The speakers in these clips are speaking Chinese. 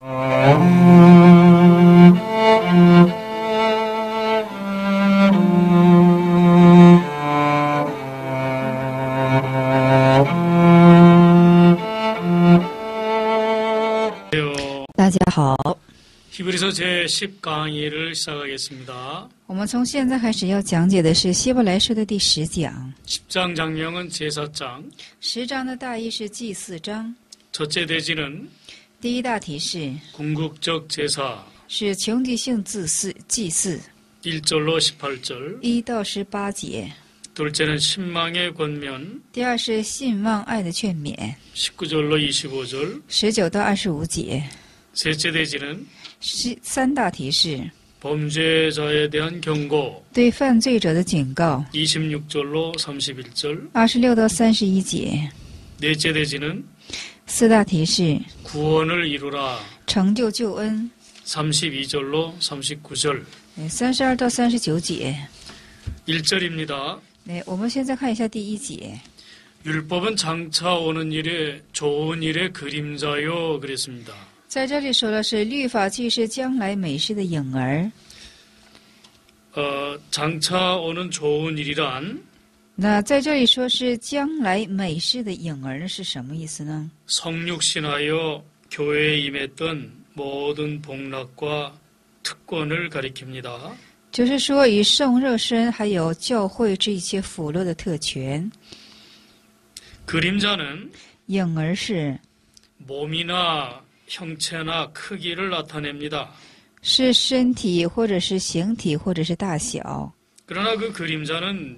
大家好，我们从现在开始要讲解的是希伯来书的第十讲。十章的，大意是祭祀章。第一大题是是穷极性自私祭祀。一到十八节。第二是信望爱的劝勉。十九到二十五节。三大提示对犯罪者的警告。二十六到三十一节。 넷째 대지는 四大题是 구원을 이루라, 成就救恩， 32절로 39절, 三十二到三十九节。 1절입니다. 哎，我们现在看一下第一节。 율법은 장차 오는 일에 좋은 일의 그림자요 그랬습니다. 在这里说的是律法既是将来美事的影儿， 어, 장차 오는 좋은 일이란 那在这里说是将来美事的影儿是什么意思呢？ 성육신하여 교회에 임했던 모든 복락과 특권을 가리킵니다. 就是说以圣热身还有教会这一切福乐的特权， 그림자는 影儿是 몸이나 형체나 크기를 나타냅니다. 是身体或者是形体或者是大小， 그러나 그 그림자는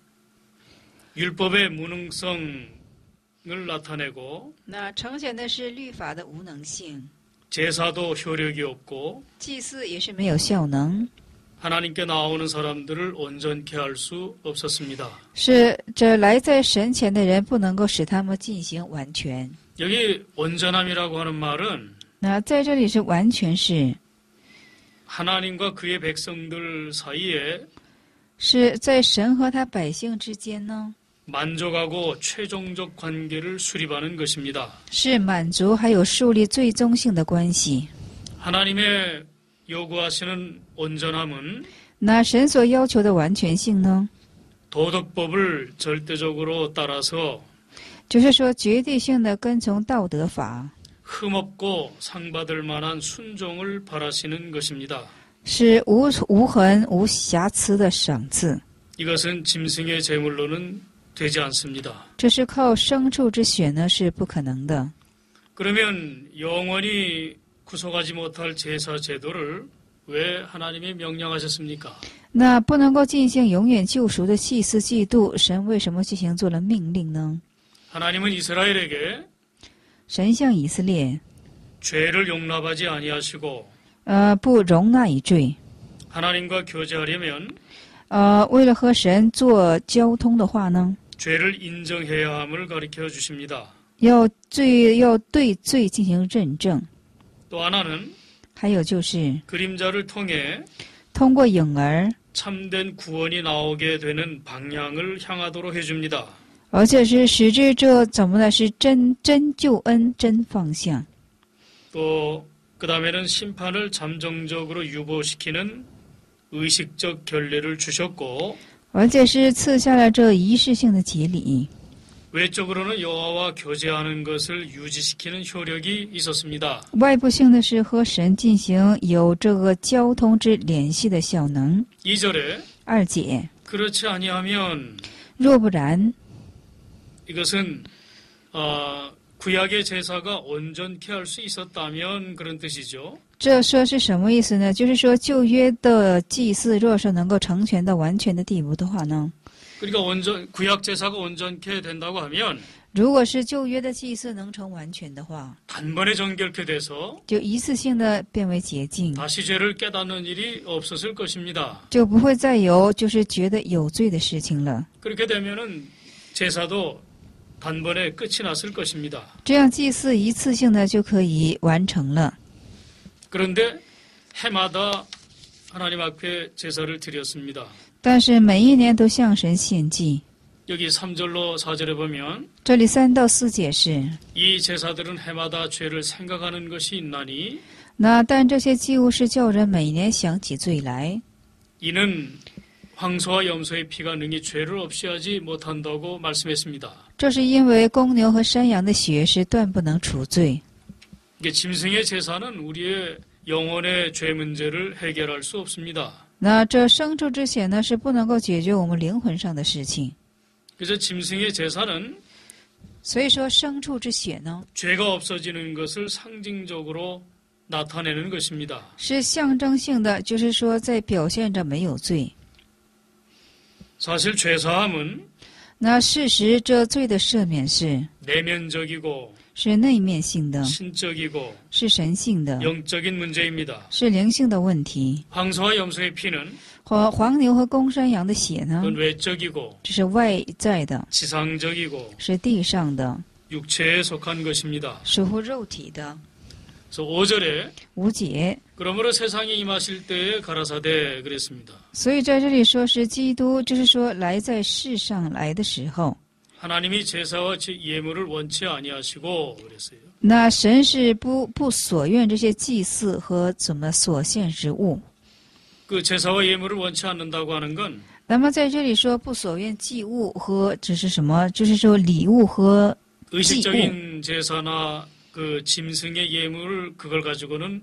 율법의 무능성을 나타내고 那呈现的是律法的无能性， 제사도 효력이 없고 祭祀也是没有效能， 하나님께 나오는 사람들을 온전케 할 수 없었습니다. 是这来在神前的人不能够使他们进行完全。 여기 온전함이라고 하는 말은 那在这里是完全是 하나님과 그의 백성들 사이에 是在神和他百姓之间呢， 만족하고 최종적 관계를 수립하는 것입니다. 是满足还有树立最终性的关系。 하나님의 요구하시는 온전함은 那神所要求的完全性呢， 도덕법을 절대적으로 따라서 就是说绝对性的跟从道德法。 흠없고 상받을 만한 순종을 바라시는 것입니다. 是无无痕无瑕疵的赏赐， 이것은 짐승의 제물로는 되지 않습니다. 这是靠牲畜之血呢是不可能的。그러면영원히구속하지못할제사제도를왜하나님이명령하셨습니 까？ 那不能够进行永远救赎的祭祀制度，神为什么进行做了命令呢？하나님은이스라엘에 게， 神向以色列，죄를용납하지아니하시 고， 呃，不容纳一罪。하나님과교제하려 면， 呃，为了和神做交通的话呢？ 죄를 인정해야 함을 가르쳐 주십니다. 要罪要对罪进行认证， 또 하나는 还有就是 그림자를 통해 通过影儿， 참된 구원이 나오게 되는 방향을 향하도록 해줍니다. 而且是使之这怎么呢？是真真救恩真方向。 또 그 다음에는 심판을 잠정적으로 유보시키는 의식적 결례를 주셨고 而且是赐下了这仪式性的节礼， 외적으로는 여호와와 교제하는 것을 유지시키는 효력이 있었습니다. 外部性的是和神进行有这个交通之联系的效能。 2절에 二姐， 그렇지 아니하면 若不然， 이것은 어, 구약의 제사가 온전케 할 수 있었다면 그런 뜻이죠. 这说是什么意思呢？就是说旧约的祭祀，若是能够成全到完全的地步的话呢， 그러니까 온전 구약 제사가 온전케 된다고 하면 如果是旧约的祭祀能成完全的话， 단번에 정결케 돼서 就一次性的变为洁净， 다시 죄를 깨닫는 일이 없었을 것입니다. 就不会再有就是觉得有罪的事情了。 그렇게 되면은 제사도 단번에 끝이 났을 것입니다. 这样祭祀一次性的就可以完成了。 그런데 해마다 하나님 앞에 제사를 드렸습니다. 但是每一年都向神献祭。 여기 3절로 4절에 보면 这里三到四节是： 이 제사들은 해마다 죄를 생각하는 것이 있나니 那但这些祭物是叫人每年想起罪来， 이는 황소와 염소의 피가 능히 죄를 없이 하지 못한다고 말씀했습니다. 这是因为公牛和山羊的血是断不能除罪。 이게 짐승의 제사는 우리의 영혼의 죄 문제를 해결할 수 없습니다. 那这牲畜之血呢，是不能够解决我们灵魂上的事情。 그래서 짐승의 제사는 所以说，牲畜之血呢， 죄가 없어지는 것을 상징적으로 나타내는 것입니다. 是象征性的，就是说在表现着没有罪。 사실 죄사함은 那事实，这罪的赦免是是内面性的，是神性的，是灵性的问题。黄牛和公山羊的血呢？这是外在的，是地上的，属乎肉体的。无解그러므로 세상에 임하실 때에 가라사대 그랬습니다. 所以在这里说是基督，就是说来在世上来的时候， 하나님이 제사와 제- 예물을 원치 아니하시고 그랬어요. 那神是不不所愿这些祭祀和怎么所献之物。 그 제사와 예물을 원치 않는다고 하는 건 那么在这里说不所愿祭物和只是什么？就是说礼物和 의식적인 제사나 그 짐승의 예물을 그걸 가지고는 안 된다는 뜻이에요.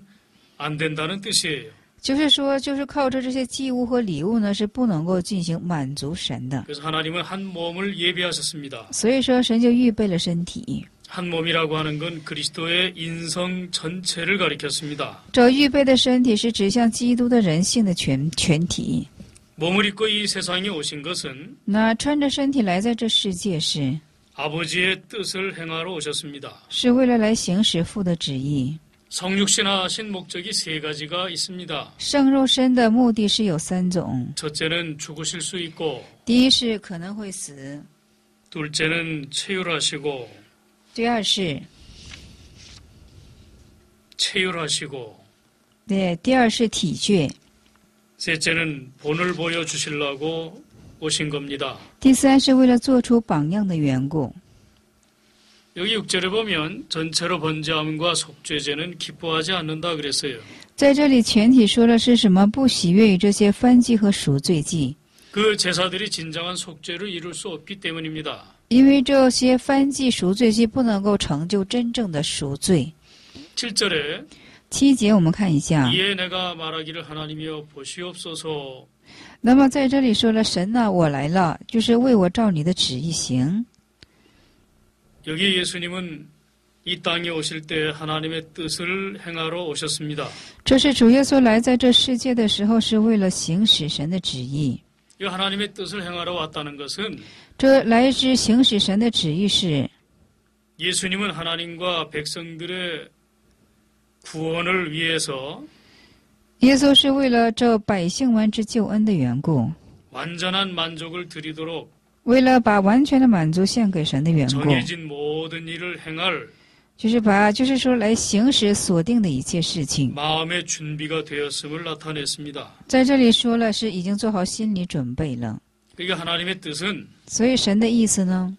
안된다는뜻이에 요. 就是说，就是靠着这些祭物和礼物呢，是不能够进行满足神的。所以说，神就预备了身体。한몸이라고하는건그리스도의인성전체를가리켰습니 다。 这预备的身体是指向基督的人性的全全体。몸을이세상에오신것은那穿着身体来在这世界是아버지의뜻을행하러오셨습니 다。 是为了来行使父的旨意。 성육신하신 목적이 세 가지가 있습니다. 圣肉身的目的是有三种： 첫째는 죽으실 수 있고, 第一是可能会死， 둘째는 체휼하시고, 第二是 체휼하시고, 对，第二是体恤， 셋째는 본을 보여주시려고 오신 겁니다. 第三是为了做出榜样的缘故。 여기 6절에 보면 전체로 번제함과 속죄제는 기뻐하지 않는다 그랬어요. 在这里全体说的是什么？不喜悦于这些翻祭和赎罪祭， 그 제사들이 진정한 속죄를 이룰 수 없기 때문입니다. 因为这些翻祭赎罪祭不能够成就真正的赎罪。 7절에 七节我们看一下， 이에 내가 말하기를 하나님이여 보시옵소서 那么在这里说了，神呐、我来了，就是为我照你的旨意行。 여기 예수님은 이 땅에 오실 때 하나님의 뜻을 행하러 오셨습니다. 这是主耶稣来在这世界的时候，是为了行使神的旨意。 이 하나님의 뜻을 행하러 왔다는 것은 这来之行使神的旨意是， 예수님은 하나님과 백성들의 구원을 위해서 耶稣是为了这百姓完之救恩的缘故， 완전한 만족을 드리도록 为了把完全的满足献给神的缘故就是把就是说来行使锁定的一切事情。在这里说了是已经做好心理准备了。所以神的意思呢？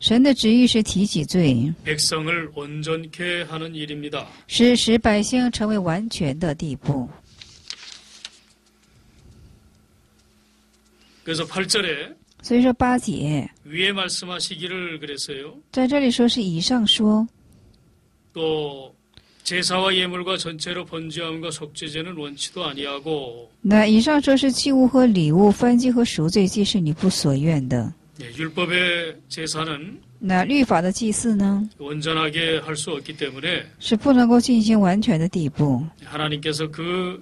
神的旨意是提起罪。是使百姓成为完全的地步。 그래서 8절에 所以说八节 위에 말씀하시기를 그랬어요. 在这里说是以上说， 또 제사와 예물과 전체로 번제함과 속죄제는 원치도 아니하고 那以上说是祭物和礼物、燔祭和赎罪祭是你不所愿的。 예, 율법의 제사는 那律法的祭祀呢， 온전하게 할 수 없기 때문에 是不能够进行完全的地步。 하나님께서 그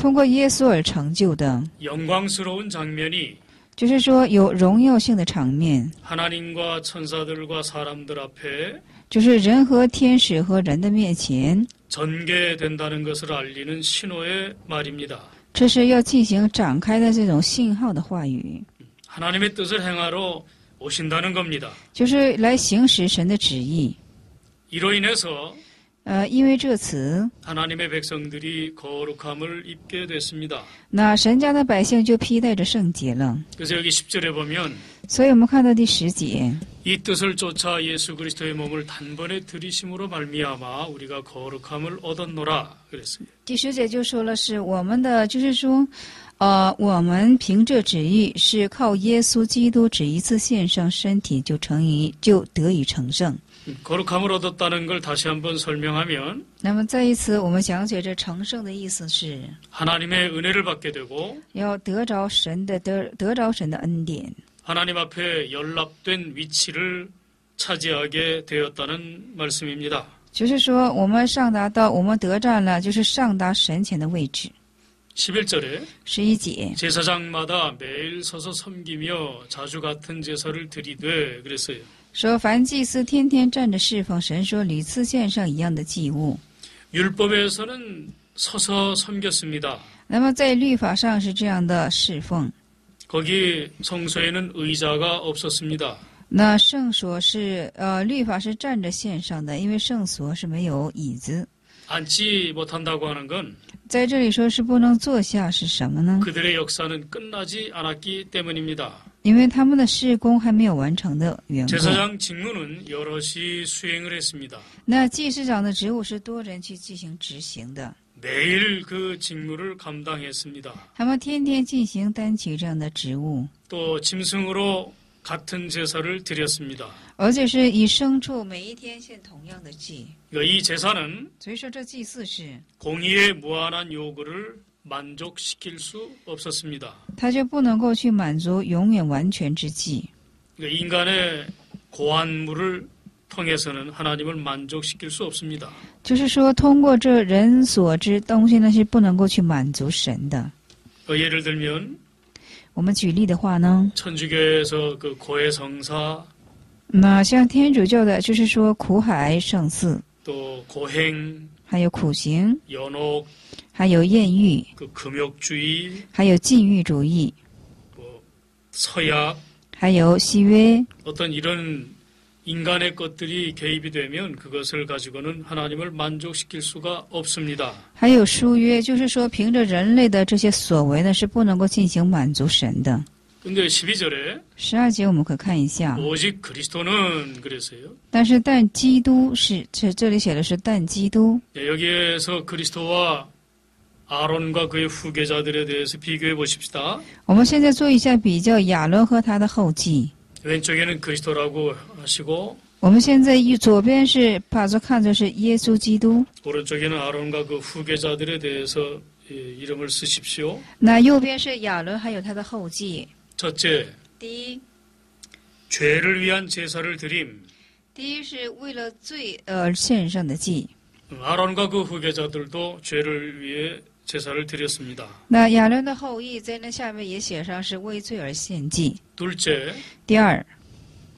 通过耶稣而成就的，就是说有荣耀性的场面。就是人和天使和人的面前。这是要进行展开的这种信号的话语。就是来行使神的旨意。呃，因为这次，하나님의百姓들이거룩함을입게됐습니 다。 那神家的百姓就披戴着圣洁了。그래서여기십절에보 면， 所以我们看到第十节，이뜻을좇아예수그리스도의몸을단번에드리심으로말미암아우리가거룩함을얻은노라그랬습니 다。 第十节就说了是我们的，就是说，呃，我们凭这旨意，是靠耶稣基督只一次献上身体就成义，就得以成圣。 거룩함을 얻었다는 걸 다시 한번 설명하면 那么再一次，我们讲解这成圣的意思是 하나님의 은혜를 받게 되고 要得着神的得得着神的恩典， 하나님 앞에 연락된 위치를 차지하게 되었다는 말씀입니다. 就是说我们上达到我们得占了，就是上达神前的位置。 11절에 十一节， 제사장마다 매일 서서 섬기며 자주 같은 제사를 드리되 그랬어요. 说凡祭司天天站着侍奉神，说屡次献上一样的祭物。那么在律法上是这样的侍奉。거기성소에는의자가없었습니 다。 那圣所是呃律法是站着献上的，因为圣所是没有椅子。앉지못한다고하는건在这里说是不能坐下是什么呢？그들의역사는끝나지않았기때문입니 다。 그들의 역사는 끝나지 않았기 때문입니다. 因为他们的事工还没有完成的缘故。 제사장 직무는 여럿이 수행을 했습니다. 那祭司长的职务是多人去进行执行的， 매일 그 직무를 감당했습니다. 他们天天进行担起这样的职务， 또 짐승으로 같은 제사를 드렸습니다. 而且是以牲畜每一天献同样的祭。 그러니까 이 제사는 所以说这祭祀是， 공의의 무한한 요구를 만족시킬 수 없었습니다. 他就不能够去满足永远完全之祭。 그러니까 인간의 고한물을 통해서는 하나님을 만족시킬 수 없습니다. 就是说，通过这人所知东西呢，是不能够去满足神的。 그 예를 들면 我们举例的话呢， 천주교에서 그 고해성사 那像天主教的，就是说苦海圣寺， 또 고행, 还有苦行，还有艳遇，还有禁欲主义，还有契约。어떤이런인간의것들이개입이되면그것을가지고는하나님을만족시킬수가없습니다还有书约，就是说，凭着人类的这些所为呢，是不能够进行满足神的。근데 12절에 十二节我们可看一下， 오직 그리스도는 그랬어요. 但是但基督是这这里写的是但基督， 네, 여기에서 그리스도와 아론과 그의 후계자들에 대해서 비교해 보십시다. 我们现在做一下比较，亚伦和他的后继。 왼쪽에는 그리스도라고 하시고 我们现在一左边是把这看作是耶稣基督， 오른쪽에는 아론과 그 후계자들에 대해서 예, 이름을 쓰십시오. 那右边是亚伦还有他的后继。 첫째, 第一， 죄를 위한 제사를 드림. 第一是为了罪而献上的祭。 아론과 그 후계자들도 죄를 위해 제사를 드렸습니다. 那亚伦的后裔在那下面也写上是为罪而献祭。 둘째, 第二，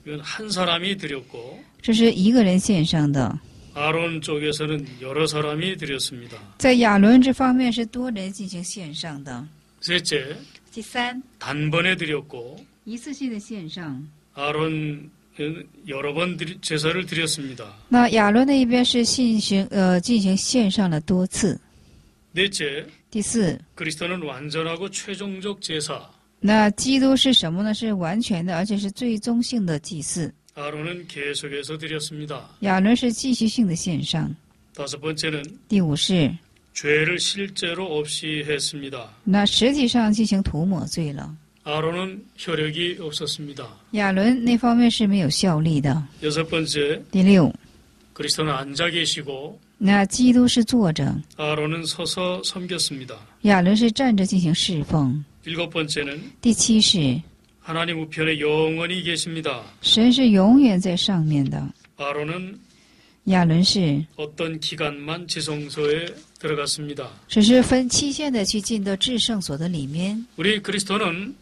이건 한 사람이 드렸고 这是一个人献上的， 아론 쪽에서는 여러 사람이 드렸습니다. 在亚伦这方面是多人进行献上的。 셋째, 第三， 단번에 드렸고 一次性的献上。 아론 여러 번 드리- 제사를 드렸습니다. 那亚伦那一边是进行呃进行献上了多次。 넷째, 第四， 그리스도는 완전하고 최종적 제사. 那基督是什么呢？是完全的，而且是最终性的祭祀。 아론은 계속해서 드렸습니다. 亚伦是继续性的献上。 다섯 번째는 第五是 죄를 실제로 없이 했습니다. 那实际上进行涂抹罪了。 아론은 혈육이 없었습니다. 亚伦那方面是没有效力的。 여섯 번째, 第六， 그리스도는 앉아 계시고 那基督是坐着， 아론은 서서 섬겼습니다. 亚伦是站着进行侍奉。 일곱 번째는 第七是 하나님 우편에 영원히 계십니다. 神是永远在上面的， 아론은 亚伦是 어떤 기간만 지성소에 들어갔습니다. 只是分期限的去进到至圣所的里面。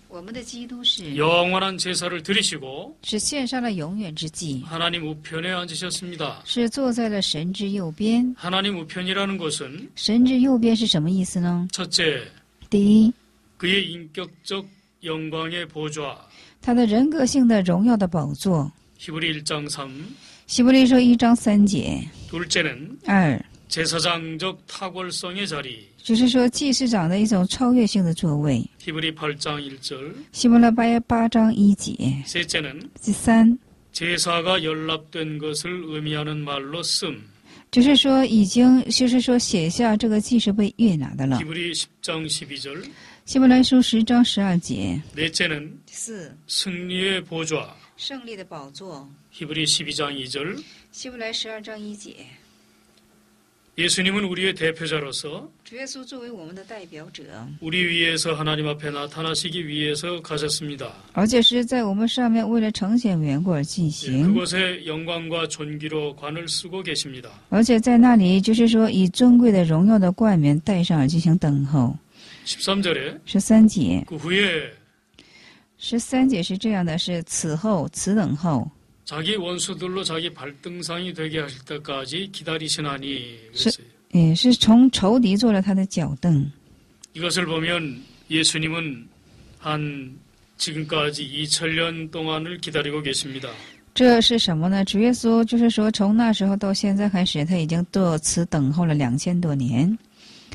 我们的基督是영원한제사是献上了永远之祭。是坐在了神之右边。神之右边是什么意思呢？첫째第一，他的人格性的荣耀的宝座。히브리1장3希伯利说一章三节。二。祭司长的特殊性，就是说祭司长的一种超越性的座位。希伯来八章一节。第三，祭司长已经就是说写下这个祭是被阅览的了。希伯来十章十二节。胜利的宝座。希伯来十二章一节。 예수님은 우리의 대표자로서 主耶稣作为我们的代表者， 우리 위에서 하나님 앞에 나타나시기 위해서 가셨습니다. 而且是在我们上面为了呈现缘故而进 예, 行， 그곳에 영광과 존귀로 관을 쓰고 계십니다. 而且在那里就是说以尊贵的荣耀的冠冕戴上而进行等候。 13절에 十三节， 그 후에 十三节是这样的：是此后此等候， 자기 원수들로 자기 발등상이 되게 하실 때까지 기다리시나니 그랬어요. 也是从仇敌做了他的脚凳。 이것을 보면 예수님은 한 지금까지 2000년 동안을 기다리고 계십니다. 这是什么呢？主耶稣就是说，从那时候到现在开始，他已经多次等候了两千多年。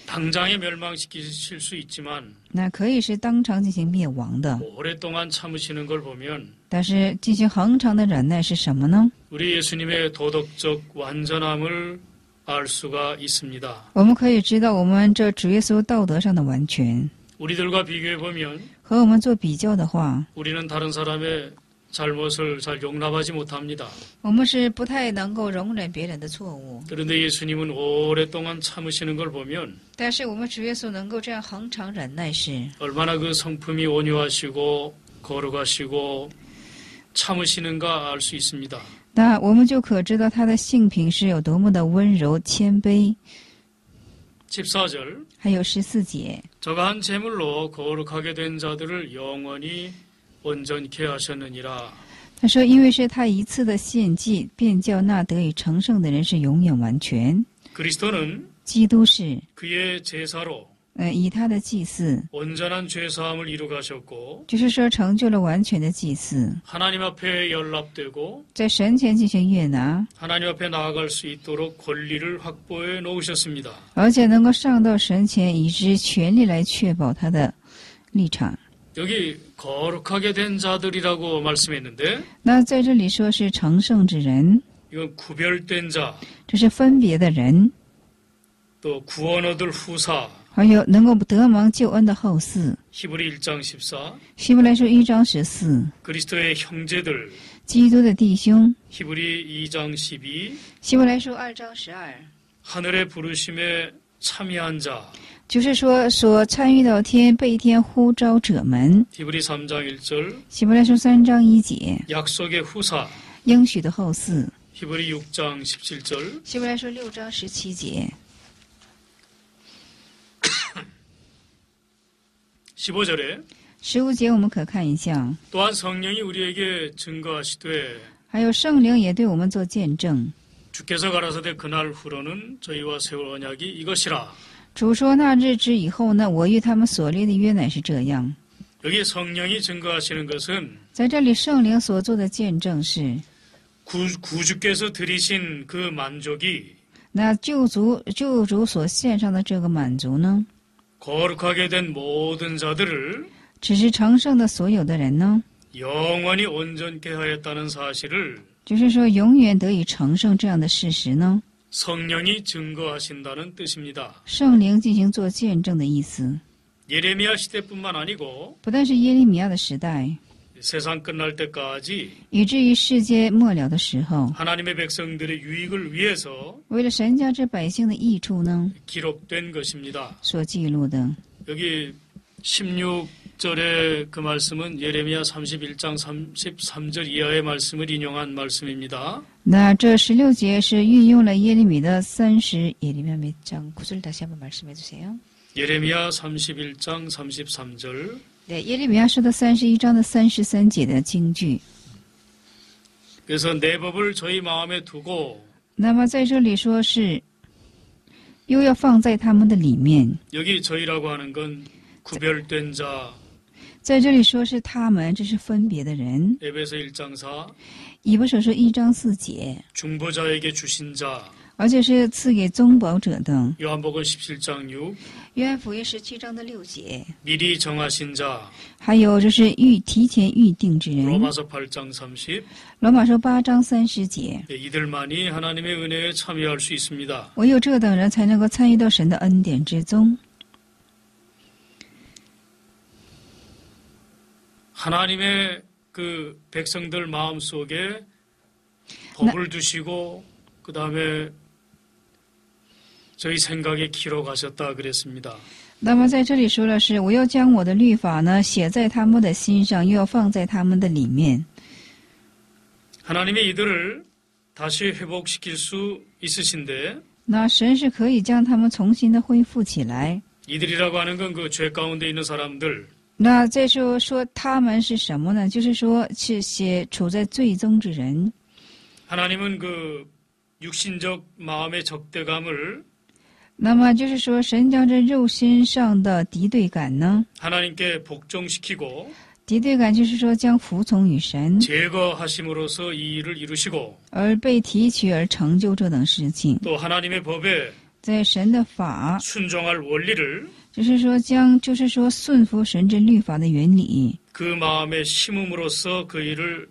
당장에 멸망시키실 수 있지만 那可以是当场进行灭亡的， 오랫동안 참으시는 걸 보면 但是进行恒长的忍耐是什么呢？ 우리 예수님의 도덕적 완전함을 알 수가 있습니다. 我们可以知道，我们这主耶稣道德上的完全， 우리들과 비교해 보면 和我们做比较的话， 우리는 다른 사람의 잘못을 잘 용납하지 못합니다. 我们是不太能够容忍别人的错误。 그런데 예수님은 오랫동안 참으시는 걸 보면 但是我们主耶稣能够这样恒常忍耐时， 얼마나 그 성품이 온유하시고 거룩하시고 那我们就可知道他的性品是有多么的温柔谦卑。还有十四节。他说：“因为是他一次的献祭，便叫那得以成圣的人是永远完全。”基督是。呃以他的祭祀。就是说成就了完全的祭祀。在神前进行悦纳。而且能够上到神前以之权力来确保他的立场。那在这里说是成圣之人。这是分别的人。都哭了都是菩萨还有能够得蒙救恩的后嗣。希伯来章十。希书一章十四。基督的弟兄。希伯来一章十。希书二章十二。就是说，所参与到天被天呼召者们。希伯来。希来书三章一节。应许的后嗣。希章。希伯来书六章十七节。 15절에 十五节我们可看一下， 또한 성령이 우리에게 증거하시되 还有圣灵也对我们做见证。 주께서 가라사대 그날 후로는 저희와 세울 언약이 이것이라. 主说那日之以后呢，我与他们所立的约乃是这样。 여기 성령이 증거하시는 것은 在这里，圣灵所做的见证是， 구, 구주께서 드리신 그 만족이 那救主救主所献上的这个满足呢？只是承盛的所有的人呢？就是说永远得以承盛这样的事实呢？圣灵进行做见证的意思。不但是耶利米亚的时代。 세상 끝날 때까지 以至于世界末了的时候， 하나님의 백성들의 유익을 위해서 为了神家之百姓的益处呢， 기록된 것입니다. 所记录的。 여기 16절의 그 말씀은 예레미야 31장 33절 이하의 말씀을 인용한 말씀입니다. 那这十六节是运用了耶利米的三十耶利米亚몇장 구절 다시 한번 말씀해 주세요. 예레미야 31장 33절 对，耶利米亚书的三十一章的三十三节的经句。그래서내법을저희마음에두 고。 那么在这里说是，又要放在他们的里面。여기저희라고하는건구별된 자。 在这里说是他们，这是分别的人。예배서일장 사。 以不说说一章四节。중보자에게주신 자. 而且是赐给宗保者的。 요한복음 17장 6约翰福音十七章的六节， 미리 정하신 자 还有就是预提前预定之人。 로마서 8장 30罗马书八章三十节， 네, 이들만이 하나님의 은혜에 참여할 수 있습니다. 唯有这等人才能够参与到神的恩典之中。 하나님의 그 백성들 마음 속에 법을 두시고 그 다음에 저희 생각에 기록하셨다 그랬습니다. 那么在这里说的是，我要将我的律法呢写在他们的心上，又要放在他们的里面。 하나님이 이들을 다시 회복시킬 수 있으신데 那神是可以将他们重新的恢复起来。 이들이라고 하는 건 그 죄 가운데 있는 사람들 那再说说他们是什么呢？就是说是些处在最终之人。 하나님은 그 육신적 마음의 적대감을 那么就是说，神将这肉身上的敌对感呢？하나님께복종시키 고， 敌对感就是说将服从与神。제거하심으로서이일을이루시 고， 而被提取而成就这等事情。또하나님의법 에， 在神的法。순종할원리 를， 就是说将就是说顺服神之律法的原理。그마음에심음으로서그일을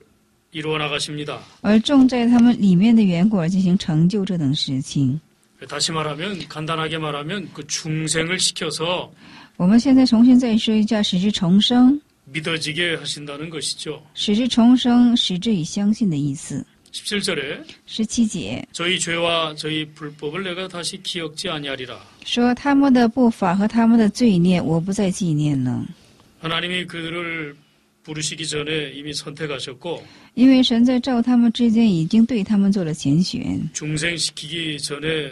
이루어나가십니 다， 而种在他们里面的原果进行成就这等事情。다시 말하면 간단하게 말하면 그 중생을 시켜서 我们现在重新再说一下，使之重生， 믿어지게 하신다는 것이죠. 使之重生，使之以相信的意思。 17절에 十七节 저희 죄와 저희 불법을 내가 다시 기억지 아니하리라. 说他们的不法和他们的罪孽，我不再纪念了。 하나님이 그들을 부르시기 전에 이미 선택하셨고 因为神在召他们之间已经对他们做了拣选， 중생시키기 전에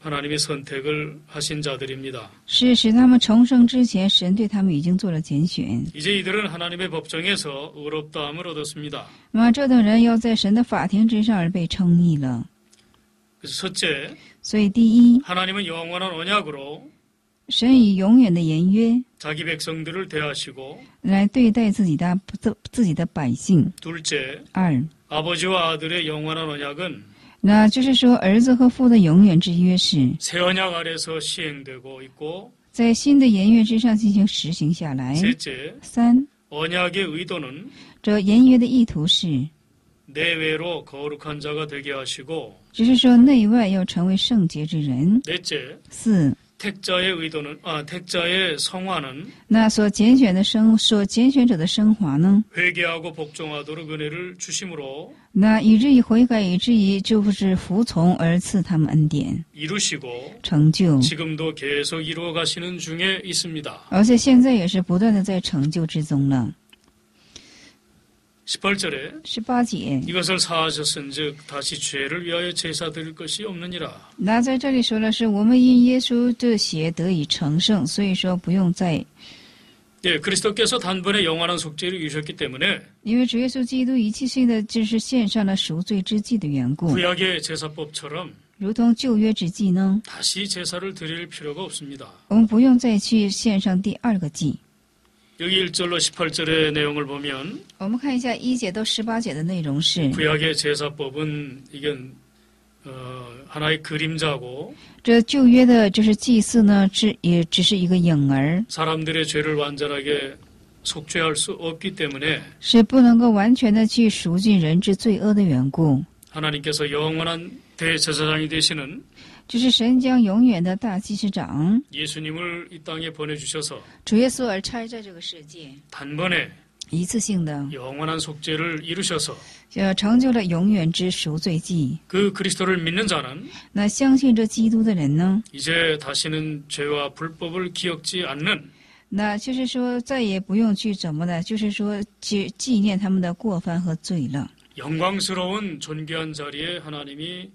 하나님이 선택을 하신 자들입니다. 是使他们重生之前，神对他们已经做了拣选。 이제 이들은 하나님의 법정에서 의롭다함을 얻었습니다. 那么这等人要在神的法庭之上而被称义了。 그래서 첫째, 所以，第一， 하나님은 영원한 언약으로 神以永远的言约 자기 백성들을 대하시고 来对待自己的自自己的百姓。 둘째, 二， 아버지와 아들의 영원한 언약은 那就是说，儿子和父的永远之约是。在新的言约之上进行实行下来。三。这言约的意图是。就是说，内外要成为圣洁之人。四。택자의 의도는 아 택자의 성화는 那所拣选的生，所拣选者的升华呢？ 회개하고 복종하도록 은혜를 주심으로 那以至于悔改，以至于就是服从而赐他们恩典 이루시고 成就， 지금도 계속 이루어 가시는 중에 있습니다. 而且现在也是不断的在成就之中了。 18절에 十八节， 이것을 사하셨은즉 다시 죄를 위하여 제사 드릴 것이 없느니라. 那在这里说的是，我们因耶稣的血得以成圣，所以说不用再， 예, 그리스도께서 단번에 영원한 속죄를 이루셨기 때문에 因为主耶稣基督一次性的就是献上了赎罪之祭的缘故， 구약의 제사법처럼 如同旧约之祭呢， 다시 제사를 드릴 필요가 없습니다. 我们不用再去献上第二个祭。 여기 1절로 18절의 내용을 보면 我们看一下一节到十八节的内容是， 구약의 제사법은 이건 어, 하나의 그림자고 这旧约的就是祭祀呢，只也只是一个影儿， 사람들의 죄를 완전하게 속죄할 수 없기 때문에 是不能够完全的去赎尽人之罪恶的缘故。 하나님께서 영원한 대제사장이 되시는 就是神将永远的大祭司长。이主耶稣而在这个世界。一次性的成就了永远之赎罪祭。那相信这基督的人呢？제다시는죄와불법을기억지않는那就是说，再也不用去怎么的，就是说，去纪念他们的过犯和罪了。영광스러운존귀한자리에하나님이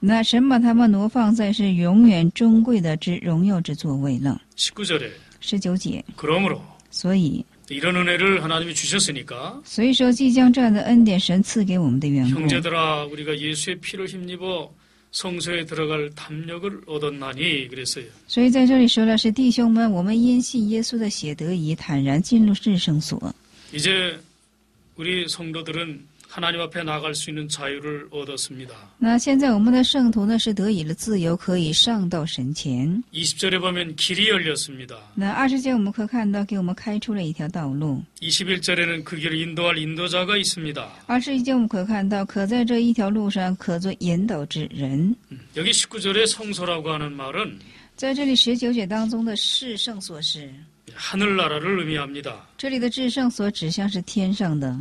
那神把他们挪放在是永远尊贵的之荣耀之座位呢？十九节。所以，所以说即将这样的恩典神赐给我们的缘故。所以在这里说的是弟兄们，我们因信耶稣的血得已坦然进入至圣所。现在，我们圣徒들은 이제 우리 성도들은 하나님 앞에 나갈 수 있는 자유를 얻었습니다. 那现在我们的圣徒呢是得以了自由，可以上到神前。 20절에 보면 길이 열렸습니다. 那二十节我们可看到，给我们开出了一条道路。 21절에는 그 길을 인도할 인도자가 있습니다. 二十一节我们可看到，可在这一条路上可做引导之人。 여기 19절에 성소라고 하는 말은 在这里十九节当中的至圣所是， 하늘나라를 의미합니다. 这里的至圣所指向是天上的。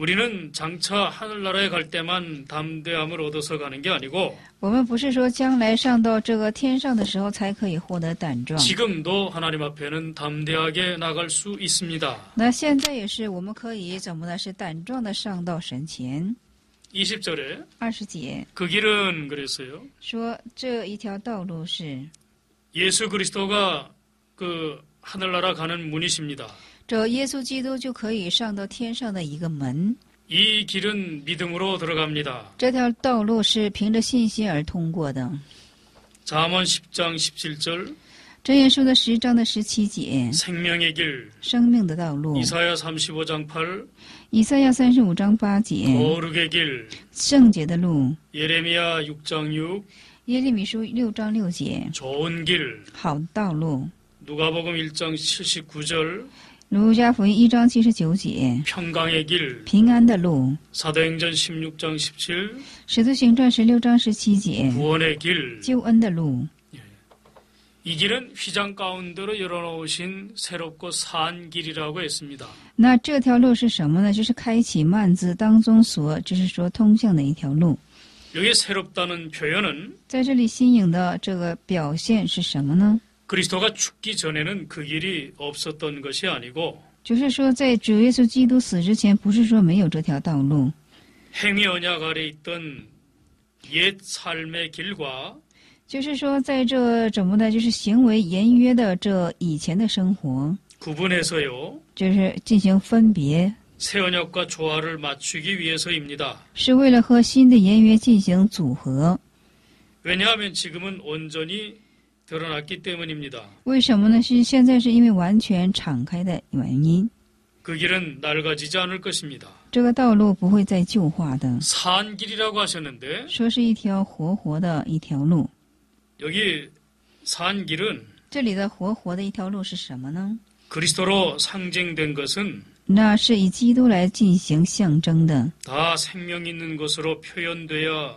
우리는 장차 하늘나라에 갈 때만 담대함을 얻어서 가는 게 아니고 我们不是说将来上到这个天上的时候才可以获得胆壮， 지금도 하나님 앞에는 담대하게 나갈 수 있습니다. 那现在也是我们可以怎么呢？是胆壮的上到神前。 20절에 二十节 그 길은 그랬어요. 说这一条道路是 예수 그리스도가 그 하늘나라 가는 문이십니다. 这耶稣基督就可以上到天上的一个门。 이 길은 믿음으로 들어갑니다. 这条道路是凭着信心而通过的。 잠언 10장 17절 真言书的十章的十七节， 생명의 길 生命的道路。 이사야 35장 8以赛亚三十五章八节， 거룩의 길 圣洁的路。 예레미야 6장 6耶利米书六章六节， 좋은 길 好的道路。 누가복음 1장 79절 《儒家福音》一章七十九节。平安的路。《四道行传》十六章十七。《十徒行传》十六章十七节。救恩的路。이길은휘장가운데로열어놓으신새롭고사한길이라고했습니 다. 那这条路是什么呢？就是开启曼字当中所，就是说通向的一条路。여기새롭다는표현은在这里新颖的这个表现是什么呢？ 그리스도가 죽기 전에는 그 길이 없었던 것이 아니고 就是说，在主耶稣基督死之前，不是说没有这条道路， 행위 언약 아래 있던 옛 삶의 길과 就是说，在这怎么的，就是行为言约的这以前的生活， 구분해서요 就是进行分别， 새 언약과 조화를 맞추기 위해서입니다. 是为了和新的言约进行组合。 왜냐하면 지금은 온전히 드러났기 때문입니다. 为什么呢？是现在是因为完全敞开的原因， 그 길은 낡아지지 않을 것입니다. 这个道路不会再旧化的， 산 길이라고 하셨는데 说是一条活活的一条路。 여기 산 길은 这里的活活的一条路是什么呢？ 그리스도로 상징된 것은 那是以基督来进行象征的， 다 생명 있는 것으로 표현되어야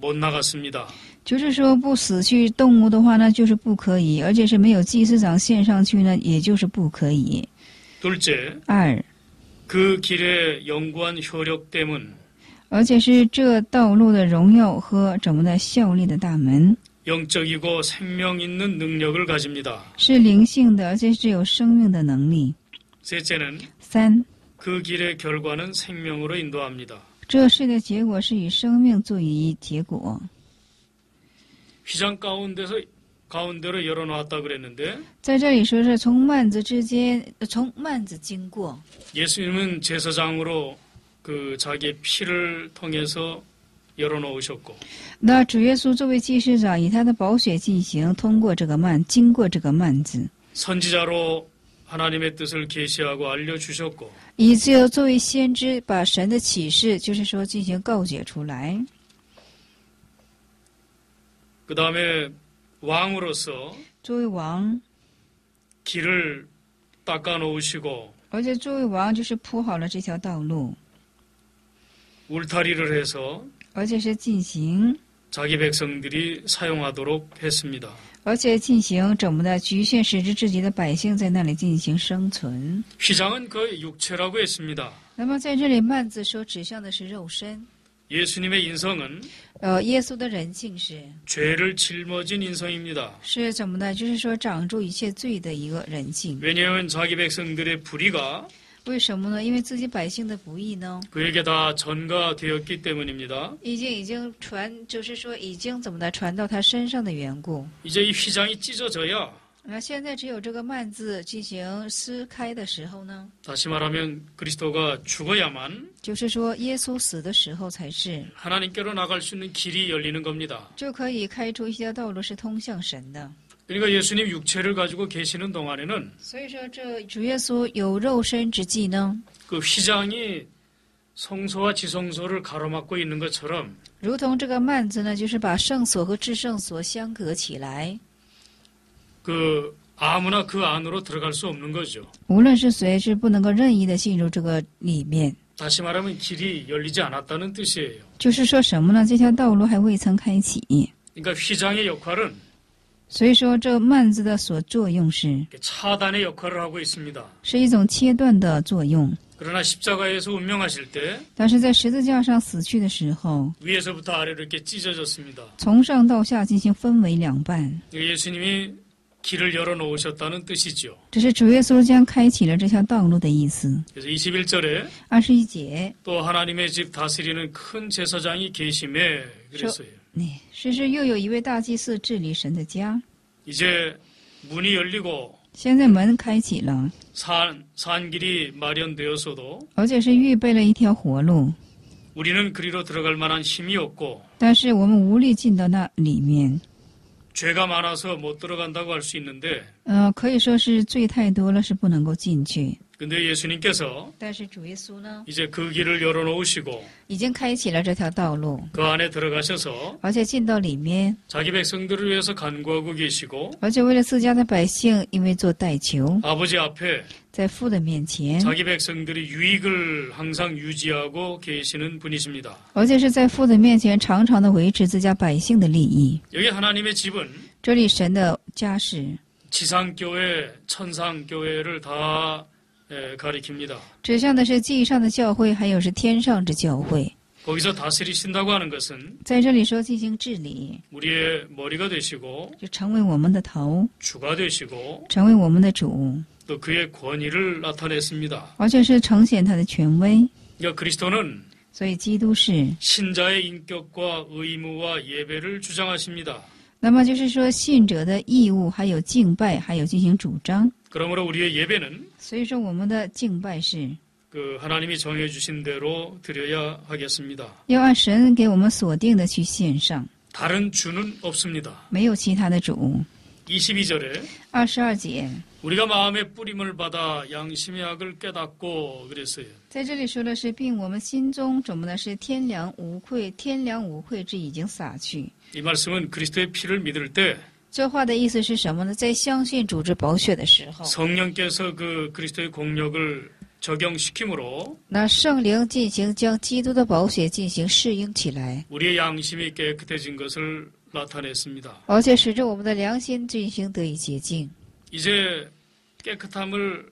못 나갔습니다. 就是说，不死去动物的话呢，就是不可以，而且是没有祭司长献上去呢，也就是不可以。 둘째, 二， 그 길의 영구한 효력 때문 而且是这道路的荣耀和怎么的效力的大门， 영적이고 생명 있는 능력을 가집니다. 是灵性的，而且是有生命的能力。 셋째는 三， 그 길의 결과는 생명으로 인도합니다. 这事的结果是以生命作为结果。 휘장 가운데서 가운데로 열어놓았다 그랬는데 在这里说是从幔子之间，呃从幔子经过。 예수님은 제사장으로 그 자기의 피를 통해서 열어놓으셨고 那主耶稣作为祭司长，以他的宝血进行，通过这个幔，经过这个幔子， 선지자로 하나님의 뜻을 계시하고 알려주셨고 以及作为先知，把神的启示，就是说进行告解出来。 그 다음에 왕으로서 作为王， 길을 닦아 놓으시고 而且作为王，就是铺好了这条道路， 울타리를 해서 而且是进行， 자기 백성들이 사용하도록 했습니다. 而且进行怎么的局限使之自己的百姓在那里进行生存。 휘장은 그 육체라고 했습니다. 那么在这里，幔子所指向的是肉身， 예수님의 인성은 呃，耶稣的人性是 죄를 짊어진 인성입니다. 是怎么的？就是说掌住一切罪的一个人性。 왜냐하면 자기 백성들의 불의가 为什么呢？因为自己百姓的不义呢， 그에게 다 전가되었기 때문입니다. 已经已经传，就是说已经怎么的传到他身上的缘故。 이제 이 휘장이 찢어져야 那现在只有这个幔子进行撕开的时候呢， 다시 말하면 그리스도가 죽어야만 就是说耶稣死的时候才是 하나님께로 나갈 수 있는 길이 열리는 겁니다. 就可以开出一条道路是通向神的。 그러니까 예수님 육체를 가지고 계시는 동안에는 所以说，这主耶稣有肉身之际呢， 그 휘장이 성소와 지성소를 가로막고 있는 것처럼 如同这个幔子呢，就是把圣所和至圣所相隔起来， 그 아무나 그 안으로 들어갈 수 없는 거죠. 无论是谁是不能够任意的进入这个里面。 다시 말하면 길이 열리지 않았다는 뜻이에요. 就是说什么呢？这条道路还未曾开启。 그러니까 휘장의 역할은 所以说这“慢”字的所作用是，是一种切断的作用。但是，在十字架上死去的时候，从上到下进行分为两半。这是主耶稣将开启了这条道路的意思。二十一节，又主耶稣在十字架上死了。하나님의 집 다스리는 큰 제사장이 계심에 그랬어요. 你是是又有一位大祭司治理神的家。 이제 문이 열리고 现在门开启了， 산, 산길이 마련되었어도 而且是预备了一条活路， 우리는 그리로 들어갈 만한 힘이 없고 但是我们无力进到那里面。 죄가 많아서 못 들어간다고 할 수 있는데 呃，可以说是罪太多了，是不能够进去。 근데 예수님께서 但是主耶稣呢， 이제 그 길을 열어놓으시고 已经开启了这条道路， 그 안에 들어가셔서 而且进到里面， 자기 백성들을 위해서 간구하고 계시고 而且为了自家的百姓，因为做代求， 아버지 앞에 在父的面前， 자기 백성들이 유익을 항상 유지하고 계시는 분이십니다. 而且是在父的面前，常常的维持自家百姓的利益。 여기 하나님의 집은 这里神的家是 지상교회, 천상교회를 다 에, 가리킵니다. 指向的是记忆上的教会还有是天上之教会。在这里说进行治理就成为我们的头成为我们的主完全是呈现他的权威。所以基督是那么就是说信者的义务还有敬拜还有进行主张。 그러므로 우리의 예배는 所以说我们的敬拜是 그 하나님이 정해주신 대로 드려야 하겠습니다. 要按神给我们所定的去献上， 다른 주는 없습니다. 没有其他的主。 22절에 二十二节 우리가 마음의 뿌림을 받아 양심의 악을 깨닫고 그랬어요. 在这里说的是，并我们心中怎么呢？是天良无愧，天良无愧之已经洒去。 이 말씀은 그리스도의 피를 믿을 때 这话的意思是什么呢？在相信主之保血的时候，성령께서그그리스도의공력을적용시키므로那圣灵进行将基督的保血进行适应起来，우리의양심이깨끗해진것을나타냈습니 다。 而且使着我们的良心进行得以洁净，이제깨끗함을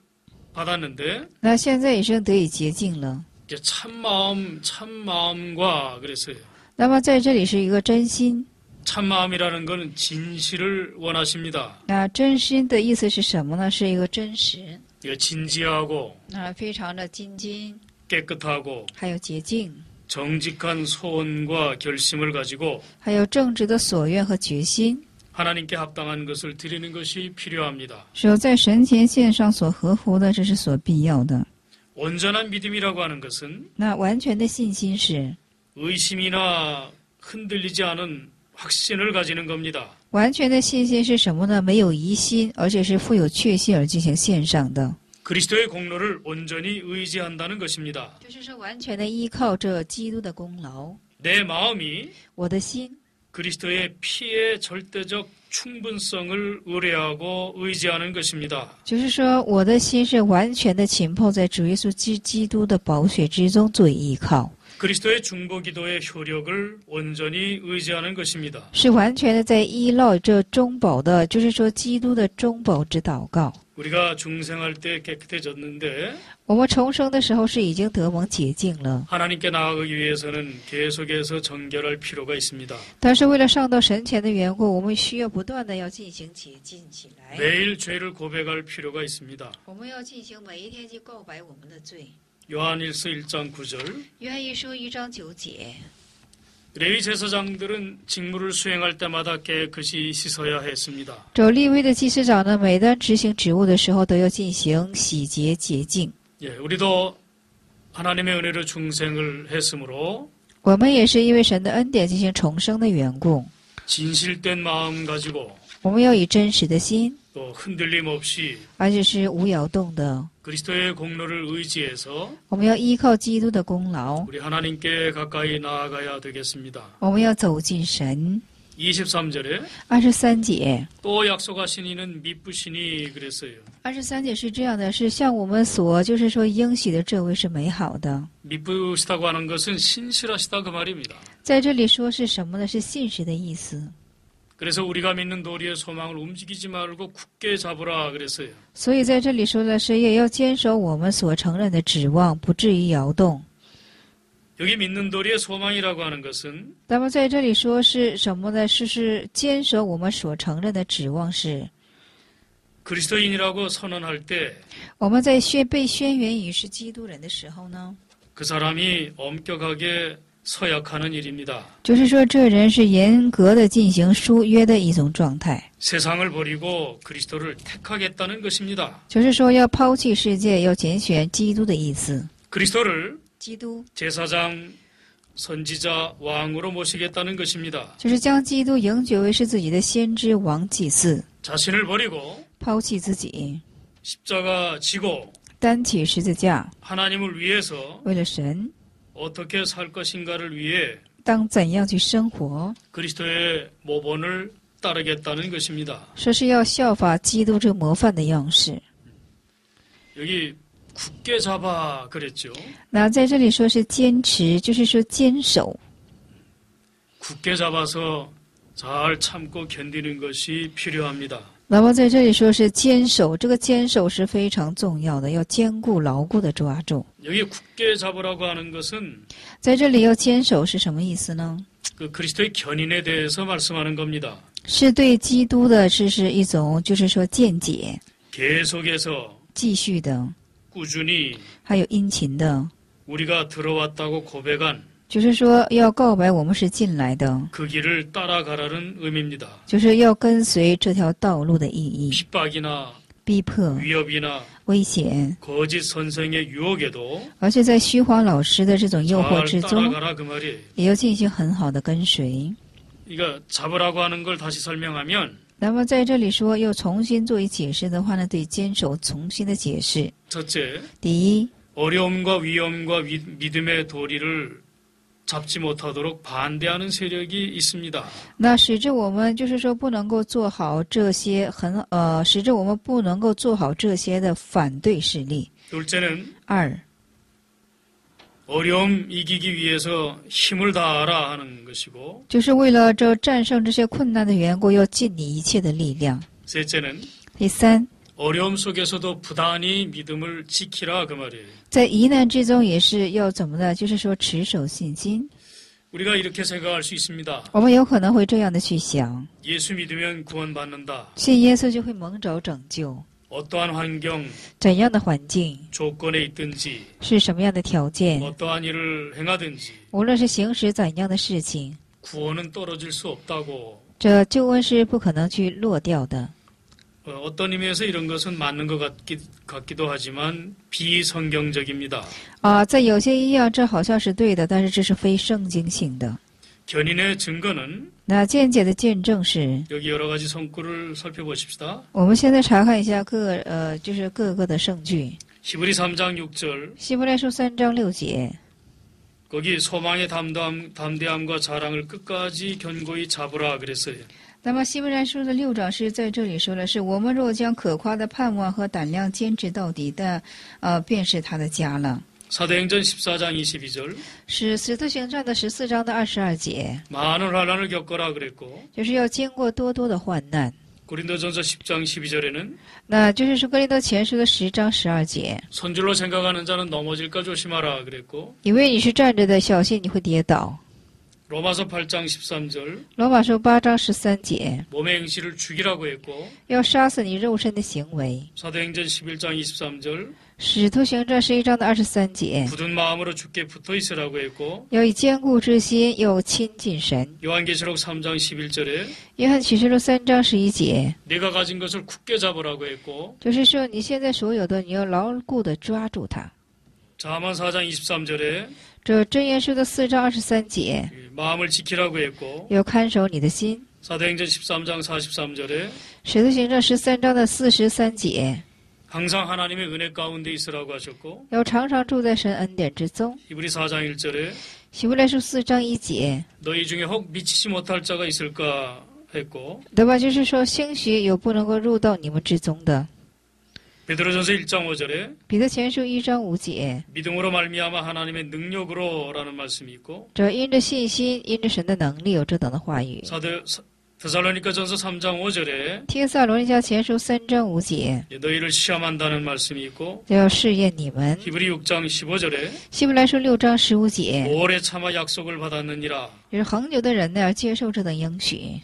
받았는데那现在已经得以洁净了，이참마음참마음과그래 서. 那么在这里是一个真心。 참 마음이라는 것은 진실을 원하십니다. 那真心的意思是什么呢？是一个真实， 이거 진지하고 那非常的精进， 깨끗하고 还有洁净， 정직한 소원과 결심을 가지고 还有正直的所愿和决心， 하나님께 합당한 것을 드리는 것이 필요합니다. 只有在神前献上所合乎的，这是所必要的。 온전한 믿음이라고 하는 것은 那完全的信心是， 의심이나 흔들리지 않은 확신을 가지는 겁니다. 完全的信心是什么呢？没有疑心，而且是富有确信而进行献上的。 그리스도의 공로를 온전히 의지한다는 것입니다. 就是说，完全的依靠着基督的功劳。 내 마음이 我的心 그리스도의 피의 절대적 충분성을 의뢰하고 의지하는 것입니다. 就是说，我的心是完全的浸泡在主耶稣基基督的宝血之中作为依靠， 그리스도의 중보기도의 효력을 온전히 의지하는 것입니다. 是完全的在依赖这中保的，就是说基督的中保之祷告。 우리가 중생할 때 깨끗해졌는데 我们重生的时候是已经得蒙洁净了， 하나님께 나아가기 위해서는 계속해서 정결할 필요가 있습니다. 但是为了上到神前的缘故，我们需要不断的要进行洁净起来。 매일 죄를 고백할 필요가 있습니다. 我们要进行每一天去告白我们的罪。 요한일서 1장 9절 约翰一书一章九节， 레위 제사장들은 직무를 수행할 때마다 깨끗이 씻어야 했습니다. 走立位的祭司长呢，每当执行职务的时候，都要进行洗洁洁净。 예, 우리도 하나님의 은혜로 중생을 했으므로 我们也是因为神的恩典进行重生的缘故， 진실된 마음 가지고 我们要以真实的心， 또 흔들림 없이 而且是无摇动的。我们要依靠基督的功劳。我们要走进神。二十三节。二十三节是这样的：是像我们所就是说应许的这位是美好的。在这里说是什么呢？是信实的意思。그래서 우리가 믿는 도리의 소망을 움직이지 말고 굳게 잡으라 그랬어요. 所以在这里说的是也要坚守我们所承认的指望，不至于摇动。 여기 믿는 도리의 소망이라고 하는 것은 那么在这里说是什么呢？是是坚守我们所承认的指望是。 그리스도인이라고 선언할 때 그 我们在宣被宣言于是基督人的时候呢， 그 사람이 엄격하게 서약하는 일입니다. 就是说，这人是严格的进行书约的一种状态。就是说，要抛弃世界，要拣选基督的意思。基督。就是将基督迎举为是自己的先知王祭祀。抛弃自己。单起十字架。为了神。 어떻게 살 것인가를 위해 当怎样去生活， 그리스도의 모본을 따르겠다는 것입니다. 说是要效法基督这模范的样式。 여기 굳게 잡아 그랬죠. 那在这里说是坚持，就是说坚守， 굳게 잡아서 잘 참고 견디는 것이 필요합니다. 老王在这里说是坚守，这个坚守是非常重要的，要坚固、牢固的抓住。在这里要坚守是什么意思呢？是对基督的，这是一种就是说见解。继续的，还有殷勤的。就是说要告白我们是进来的。就是要跟随这条道路的意义。逼迫危险。而且在虚华老师的这种诱惑之中也要进行很好的跟随。那么在这里说要重新做一解释的话呢对坚守重新的解释。第一잡지 못하도록 반대하는 세력이 있습니다. 那使之我们就是说不能够做好这些很呃，使之我们不能够做好这些的反对势力。 둘째는 二， 어려움 이기기 위해서 힘을 다하라 하는 것이고 就是为了这战胜这些困难的缘故，要尽你一切的力量。 셋째는 第三， 어려움 속에서도 부단히 믿음을 지키라 그 말이에요. 在疑难之中也是要怎么的？就是说持守信心。 우리가 이렇게 생각할 수 있습니다. 我们有可能会这样的去想： 예수 믿으면 구원받는다. 信耶稣就会蒙着拯救。 어떠한 환경, 怎样的环境， 조건에 있든지 是什么样的条件， 어떠한 일을 행하든지 无论是行使怎样的事情， 구원은 떨어질 수 없다고 这救恩是不可能去落掉的。 어, 어떤 의미에서 이런 것은 맞는 것 같기, 같기도 하지만 비성경적입니다. 啊，在有些意义上，这好像是对的，但是这是非圣经性的。 견인의 증거는 那见解的见证是， 여기 여러 가지 성구를 살펴보십시다. 我们现在查看一下各呃，就是各个的圣句。 히브리 3장 6절 希伯来书三章六节， 거기 소망의 담담, 담대함과 자랑을 끝까지 견고히 잡으라 그랬어요. 那么希伯来书的六章是在这里说的是，我们若将可夸的盼望和胆量坚持到底的，呃，便是他的家了。 사도행전 14장 22절 是使徒行传的十四章的二十二节， 많은 환란을 겪어라 그랬고 就是要经过多多的患难。 고린도전서 10장 12절에는 那就是说，哥林多前书的十章十二节， 손줄로 생각하는 자는 넘어질까 조심하라 그랬고 以为你是站着的，小心你会跌倒。 로마서 8장 13절 罗马书八章十三节， 몸의 행실을 죽이라고 했고 要杀死你肉身的行为。 사도행전 11장 23절 使徒行传十一章的二十三节， 굳은 마음으로 죽게 붙어 있으라고 했고 要以坚固之心，又亲近神。 요한계시록 3장 11절에 约翰启示录三章十一节， 내가 가진 것을 굳게 잡으라고 했고 就是说你现在所有的，你要牢固的抓住它。 자만 4장 23절에 这真言书的四章二十三节， 마음을 지키라고 했고 要看守你的心。 사도행전 13장 43절에 使徒行传十三章的四十三节， 항상 하나님의 은혜 가운데 있으라고 하셨고 要常常住在神恩典之中。 히브리 4장 1절에 希伯来书四章一节， 너희 중에 혹 미치지 못할 자가 있을까 했고 对吧？就是说，兴许有不能够入到你们之中的。 베드로전서 1장 5절에 彼得前书一章五节， 믿음으로 말미암아 하나님의 능력으로라는 말씀이 있고 这因着信心，因着神的能力有这等的话语。 사도 데살로니가전서 3장 5절에 帖撒罗尼迦前书三章五节， 너희를 시험한다는 말씀이 있고 要试验你们。 히브리 6장 15절에 希伯来书六章十五节， 오래 참아 약속을 받았느니라 就是恒久的人呢要接受这等应许。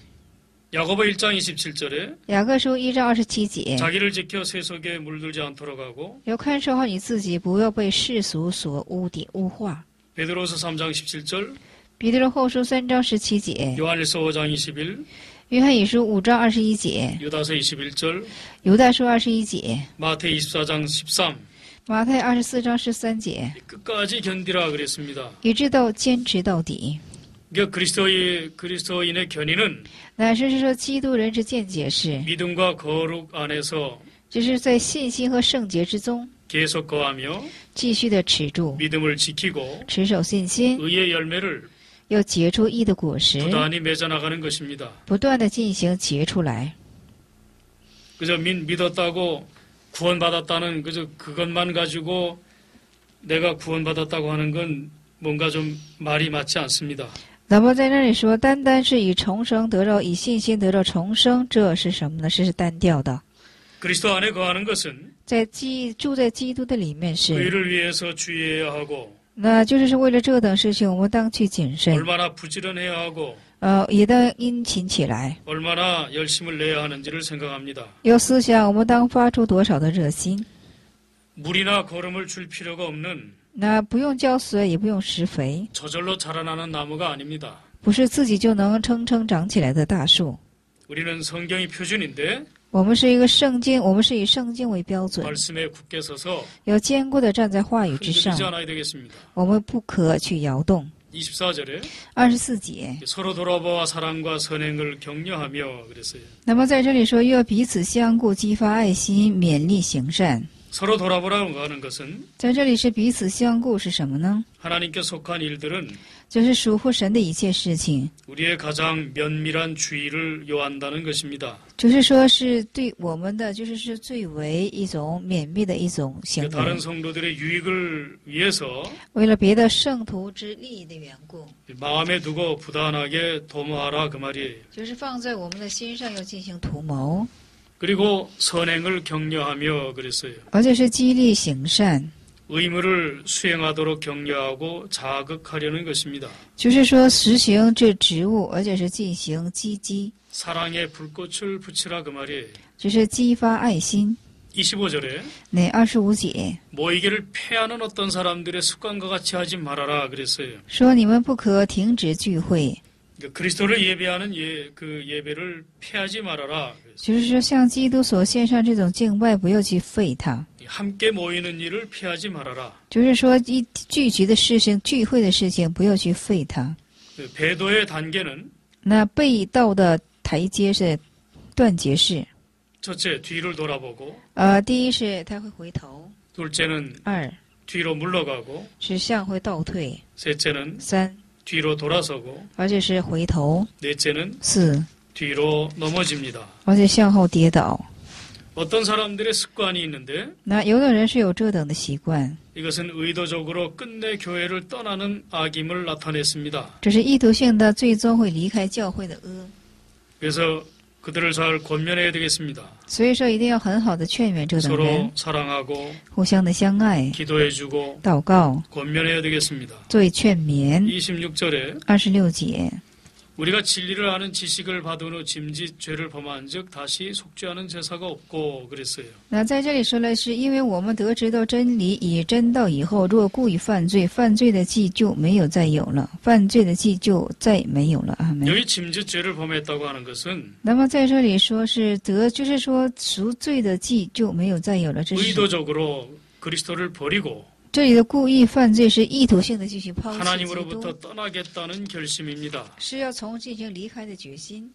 야고보 1장 27절에 雅各书一章二十七节， 자기를 지켜 세속에 물들지 않도록 하고 要看守好你自己，不要被世俗所污点污化。 베드로서 3장 17절 彼得后书三章十七节， 요한일서 5장 21约翰一书五章二十一节， 유다서 21절 犹大书二十一节， 마태 24장 13马太二十四章十三节， 끝까지 견디라 그랬습니다. 以致到坚持到底。 그러니까 그리스도의 그리스도인의 견인은 那就是说，基督徒之见解是，就是在信心和圣洁之中，继续的持住，持守信心，要结出义的果实，不断的进行结出来。就믿었다고구원받았다는그저그건만가지고내가구원받았다고하는건뭔가좀말이맞지않습니 다. 那么在那里说，单单是以重生得着，以信心得着重生，这是什么呢？这是单调的。在基住在基督的里面是。那就是为了这等事情，我们当去谨慎。呃，也当殷勤起来。要思想我们当发出多少的热心。那不用浇水，也不用施肥，不是自己就能蹭蹭长起来的大树。我们是一个圣经，我们是以圣经为标准，要坚固地站在话语之上。我们不可去摇动。二十四节。那么在这里说，要彼此相顾，激发爱心，勉励行善。서로 돌아보라고 하는 것은 在这里是彼此相顾是什么呢？ 하나님께 속한 일들은 就是属乎神的一切事情， 우리의 가장 면밀한 주의를 요한다는 것입니다. 就是说是对我们的，就是是最为一种勉密的一种行 그 다른 为， 성도들의 유익을 위해서 为了别的圣徒之利益的缘故， 마음에 두고 부단하게 도모하라 그 말이에요. 就是放在我们的心上要进行图谋， 그리고 선행을 격려하며 그랬어요. 而且是激励行善， 의무를 수행하도록 격려하고 자극하려는 것입니다. 就是说实行这职务，而且是进行积极， 사랑의 불꽃을 붙이라 그 말이에요. 就是激发爱心。 25절에 那二十五节 모이기를 패하는 어떤 사람들의 습관과 같이 하지 말아라 그랬어요. 说：“你们不可停止聚会， 그리스도를예배하는 예, 배를피하지말아 라. 就是说，像基督所献上这种敬拜，不要去废它。就是说，一聚集的事情，聚会的事情，不要去废它。那被盗的台阶是断绝式。第一是他会回头。二.是向会倒退。三。뒤로 돌아서고 而且是回头， 넷째는 四 뒤로 넘어집니다. 而且向后跌倒。 어떤 사람들의 습관이 있는데 那有的人是有这等的习惯， 이것은 의도적으로 끝내 교회를 떠나는 악임을 나타냈습니다. 这是意图性的，最终会离开教会的恶。 그래서 그들을 잘 권면해야 되겠습니다. 所以说，一定要很好的劝勉这等 서로 人， 사랑하고 互相的相爱、 기도해주고 祷告， 권면해야 되겠습니다. 作为劝勉。 26절에 二十六节， 우리가 진리를 아는 지식을 받은 후 짐짓 죄를 범한즉 다시 속죄하는 제사가 없고 그랬어요. 那在这里说了，是因为我们得知到真理以真道以后，若故意犯罪，犯罪的祭就没有再有了，犯罪的祭就再没有了。阿门。 여기 짐짓 죄를 범했다고 하는 것은 那么在这里说是得，就是说赎罪的祭就没有再有了。这是 의도적으로 그리스도를 버리고 这里的故意犯罪是意图性的进行抛弃、亵渎，是要从进行离开的决心。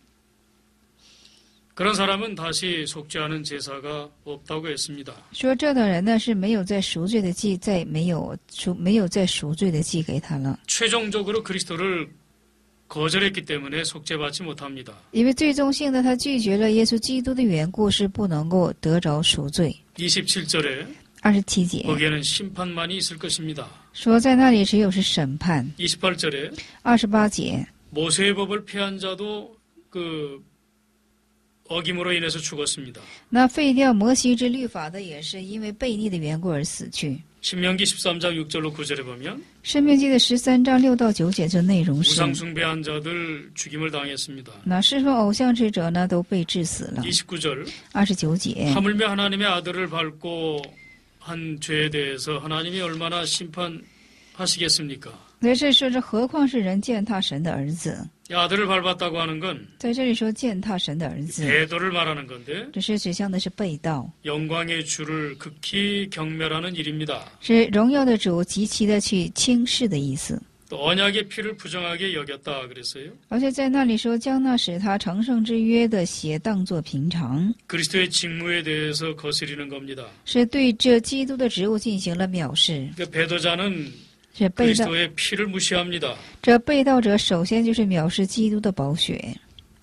说这等人呢是没有在赎罪的祭，在没有赎，没有在赎罪的祭给他了。因为最终性的他拒绝了耶稣基督的缘故，是不能够得着赎罪。二十七节。说在那里只有是审判。二十八节。二十八节。摩西的法被叛者都，呃，恶行物而引出死去了。那废掉摩西之律法的也是因为背逆的缘故而死去。申命记十三章六节六节的方面。申命记的十三章六到九节的内容是。无上圣被叛者都，死罪。那侍奉偶像之者呢都被致死了。二十九节。二十九节。하물며 하나님의 아들을 밟고 한 죄에 대해서 하나님이 얼마나 심판하시겠습니까? 在这说着，何况是人践踏神的儿子？ 이 아들을 밟았다고 하는 건 在这里说践踏神的儿子， 배도를 말하는 건데 这是指向的是被盗， 영광의 주를 극히 경멸하는 일입니다. 是荣耀的主极其的去轻视的意思。 또 언약의 피를 부정하게 여겼다 그랬어요. 而且在那里说，将那使他成圣之约的血当作平常， 그리스도의 직무에 대해서 거스리는 겁니다. 是对这基督的职务进行了藐视。 그러니까 배도자는 是被盗， 그리스도의 피를 무시합니다. 这被盗者首先就是藐视基督的宝血，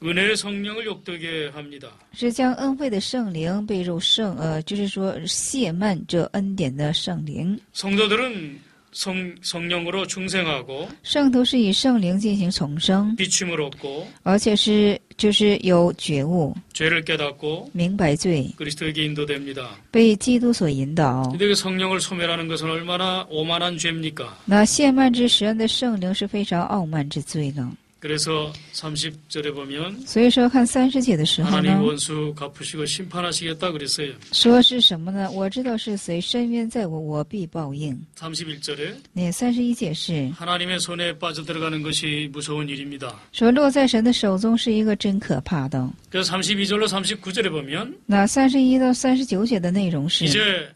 은혜의 성령을 욕되게 합니다. 是将恩惠的圣灵被入圣，呃，就是说亵慢这恩典的圣灵。 성도들은 성, 성령으로 중생하고 圣徒是以圣灵进行重生， 비춤을 얻고 而且是就是有觉悟， 죄를 깨닫고 明白罪， 그리스도에게 인도됩니다. 被基督所引导。 근데 그 성령을 소멸하는 것은 얼마나 오만한 죄입니까? 那亵慢之时恩的圣灵是非常傲慢之罪了。 그래서 30절에 보면 所以说，看三十节的时候 하나님 呢， 원수 갚으시고 심판하시겠다 그랬어요. 说是什么呢？我知道是谁，深渊在我，我必报应。 31절에 那三十一节是 하나님의 손에 빠져들어가는 것이 무서운 일입니다. 说落在神的手中是一个真可怕的。 그래서 32절로 39절에 보면 那三十一到三十九节的内容是， 이제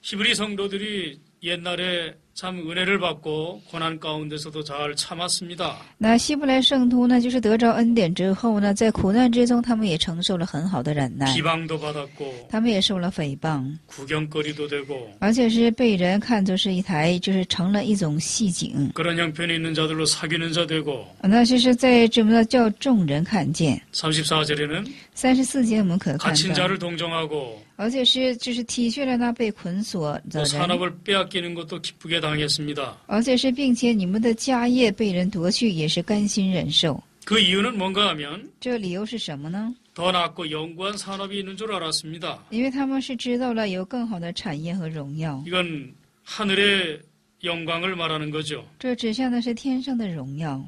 히브리 성도들이 옛날에 참 은혜를 받고 고난 가운데서도 잘 참았습니다. 那希伯来圣徒呢，就是得着恩典之后呢，在苦难之中，他们也承受了很好的忍耐， 비방도 받았고 他们也受了诽谤， 구경거리도 되고 而且是被人看作是一台，就是成了一种戏景。 그런 형편이 있는 자들로 사귀는 자 되고 那就是在这么的叫众人看见。 34절에는 三十四节我们可看 갇힌 到， 자를 동정하고 而且是，就是提去了那被捆锁，知道吗？我산업을빼앗기는것도기쁘게당했습니 다。 而且是，并且你们的家业被人夺去，也是甘心忍受。그이유는뭔가하 면？ 这理由是什么呢？더낫고영광산업이있는줄알았습니 다。 因为他们是知道了有更好的产业和荣耀。이건하늘의영광을말하는거 죠。 这指向的是天上的荣耀。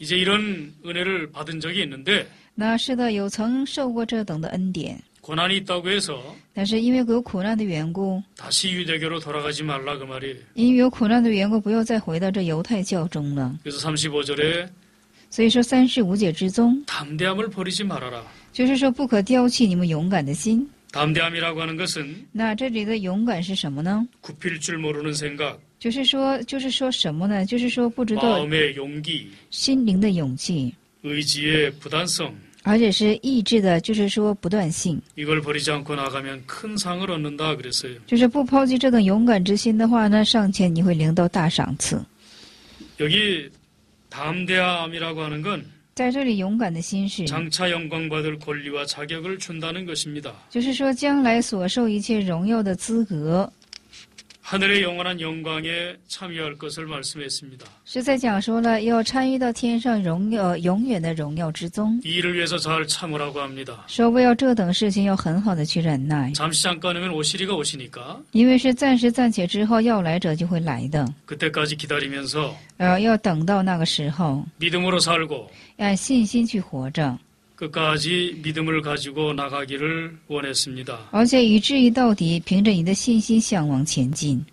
이제이런은혜를받은적이있는 데？ 哪是的，有曾受过这等的恩典？但是因为有苦难的缘故， 다시 유대교로 돌아가지 말라 그 말이에요. 因为有苦难的缘故，不要再回到这犹太教中了。 그래서 35절에 所以说三十五节之宗， 담대함을 버리지 말아라. 就是说不可丢弃你们勇敢的心。 담대함이라고 하는 것은 那这里的勇敢是什么呢？ 굽힐 줄 모르는 생각, 就是说，就是说什么呢？就是说不知道 마음의 용기, 心灵的勇气， 의지의 부단성, 而且是意志的就是说不断性。就是不抛弃这段勇敢之心的话呢上前你会领到大赏赐。在这里勇敢的心是就是说将来所受一切荣耀的资格。 하늘의 영원한 영광에 참여할 것을 말씀했습니다. 是在讲说了要参与到天上荣耀永远的荣耀之中。 이 일을 위해서 잘 참으라고 합니다. 说为要这等事情要很好的去忍耐， 잠시 잠깐이면 오시리가 오시니까 因为是暂时暂且之后要来者就会来的， 그때까지 기다리면서 呃，要等到那个时候， 믿음으로 살고 按信心去活着， 끝까지 믿음을 가지고 나가기를 원했습니다. 而且以至于到底，凭着你的信心向往前进。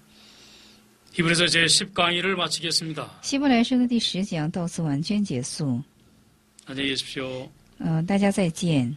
히브리서 제 10강의를 마치겠습니다. 希伯来书的第十讲到此完全结束， 안녕히 계십시오. 呃，大家再见。